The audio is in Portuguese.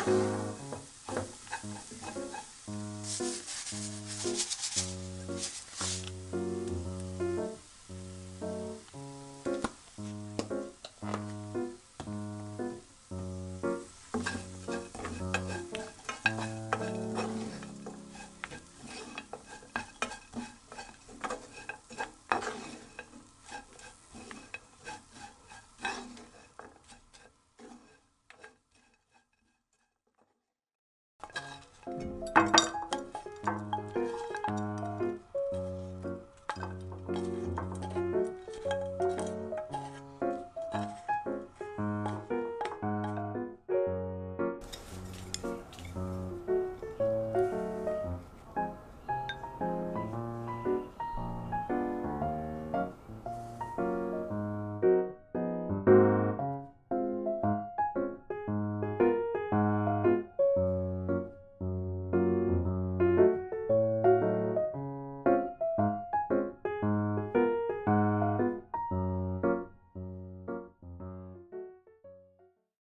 した Música